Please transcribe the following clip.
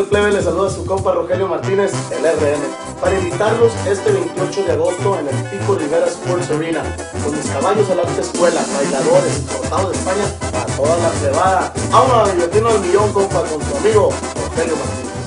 ole plebe? Le saluda su compa Rogelio Martínez, el RN, para invitarlos este 28 de agosto en el Pico Rivera Sports Arena, con mis caballos a la alta escuela, bailadores, cortados de España, a toda la plebada. Vámonos a divertirnos al millón, compa, con su amigo Rogelio Martínez.